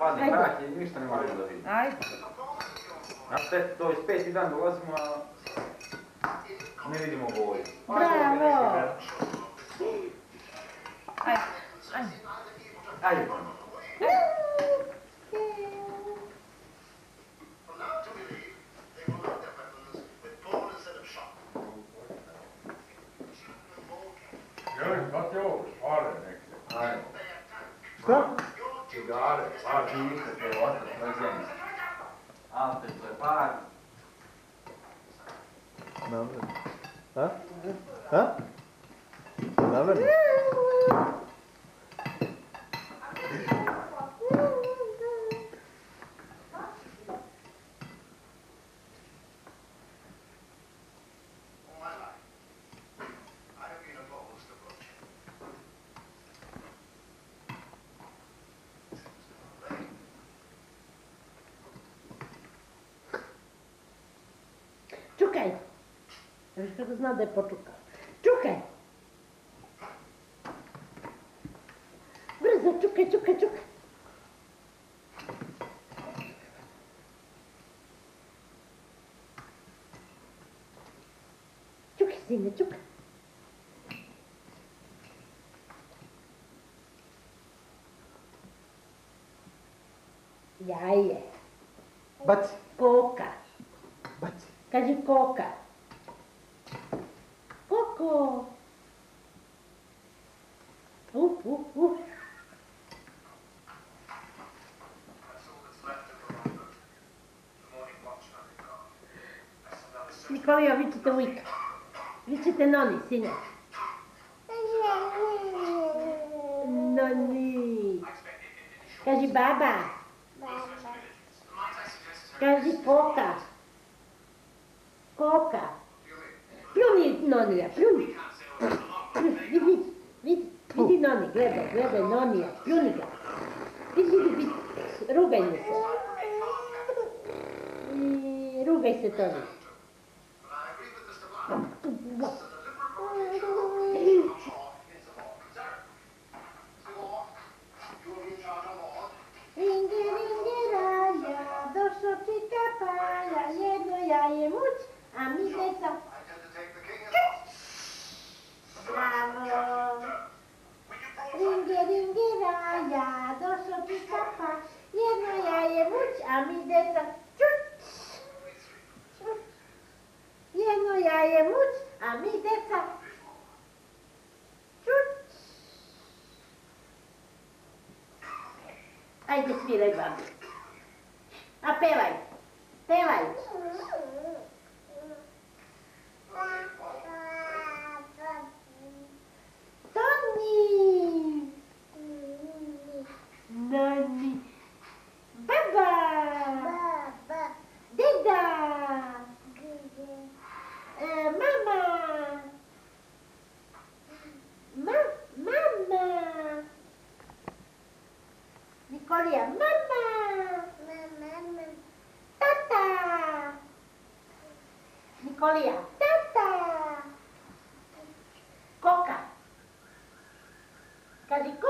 Ajde. Ajde. Ajde. To je peti dan, dolazimo, a ne vidimo boje. Bravo! Ajde, ajde. Ajde, mama. Šta? Vad jag har det Ajde. Šta? Cigare, par piste, te ostaš na zemlji. Ante, to je par. Namerno. A? Искам да знам да е по-чука. Чукай! Бързо, чукай, чукай, чукай! Чукай, сине, чукай! Я е. Бати. Кока. Бати. Кажи кока. Uh, uh, uh. Nikolija, vi ćete ujka. Vi ćete noni, sine. Noni. Kaži baba. Kaži koka. Koka. Pljuni gledaj, gledaj Nonija, pljuni ga. Vidi, vidi, rugaj se. I se raja, čika jedno jaje muć, a mi deca raja, došao ti papa, jedno jaje muć, a mi deca čuć. Jedno jaje muć, a mi deca čuć. Ajde sviraj babi. A pevaj, pevaj. Kolia. Tata. Koka. Kadiko